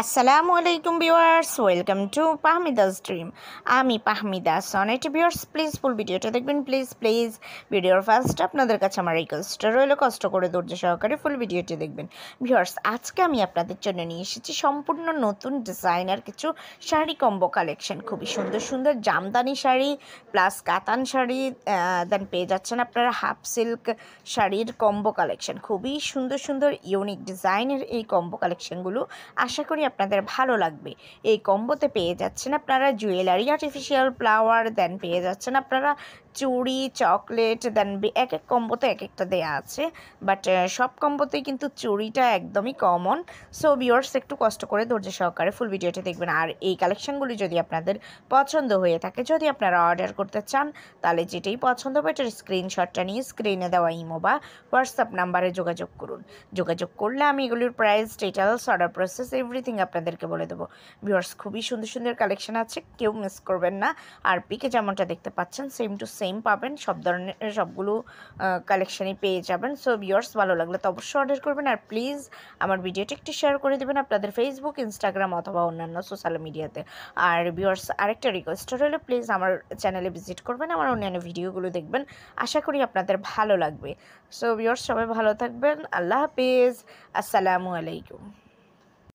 আসসালামু আলাইকুম viewers, welcome to পাহমিদাস dream. আমি Pahmida Sonet viewers please full ভিডিওটা দেখবেন। প্লিজ প্লিজ ভিডিওর ফার্স্ট আপনাদের কাছে আমার রিকোয়েস্ট রইল কষ্ট করে ধৈর্য সহকারে ফুল ভিডিওটি দেখবেন। ভিউয়ার্স, আজকে আমি আপনাদের জন্য নিয়ে এসেছি সম্পূর্ণ নতুন ডিজাইনার কিছু শাড়ি কম্বো কালেকশন খুবই সুন্দর সুন্দর জামদানি শাড়ি প্লাস কাতান শাড়ি দেন পেয়ে যাচ্ছেন আপনারা হাফ সিল্ক শাড়ির কম্বো কালেকশন খুবই সুন্দর সুন্দর ইউনিক ডিজাইনের এই কম্বো কালেকশনগুলো আশা করি আপনাদের ভালো লাগবে। এই কম্বোতে পেয়ে যাচ্ছেন আপনারা জুয়েলারি আর্টিফিশিয়াল ফ্লাওয়ার দেন পেয়ে যাচ্ছেন আপনারা চুড়ি চকলেট দেন এক এক কম্বোতে এক একটা দেয়া আছে। বাট সব কম্বোতে কিন্তু চুড়িটা একদমই কমন সো ভিওর্স একটু কষ্ট করে ধৈর্য সহকারে ফুল ভিডিওটি দেখবেন। আর এই কালেকশনগুলি যদি আপনাদের পছন্দ হয়ে থাকে, যদি আপনারা অর্ডার করতে চান, তাহলে যেটাই পছন্দ হবে, এটার স্ক্রিনশটটা নিয়ে স্ক্রিনে দেওয়া ইমো বা হোয়াটসঅ্যাপ নাম্বারে যোগাযোগ করুন। যোগাযোগ করলে আমি এগুলির price details order process everything আপনাদেরকে বলে দেবো। ভিওর্স খুবই সুন্দর সুন্দর কালেকশন আছে, কেউ মিস করবেন না। আর পিকে যেমনটা দেখতে পাচ্ছেন সেম টু সেম পাবেন, সব ধরনের, সবগুলো কালেকশানই পেয়ে যাবেন। সো ভিওর্স ভালো লাগলে তো অবশ্যই অর্ডার করবেন। আর প্লিজ আমার ভিডিওটি একটু শেয়ার করে দেবেন আপনাদের ফেসবুক ইনস্টাগ্রাম অথবা অন্যান্য সোশ্যাল মিডিয়াতে আর ভিওর্স আরেকটা রিকোয়েস্ট রইল প্লিজ আমার চ্যানেলে ভিজিট করবেন, আমার অন্যান্য ভিডিওগুলো দেখবেন। আশা করি আপনাদের ভালো লাগবে। সো ভিওর্স সবাই ভালো থাকবেন। আল্লাহ হাফিজ। আসসালামু আলাইকুম।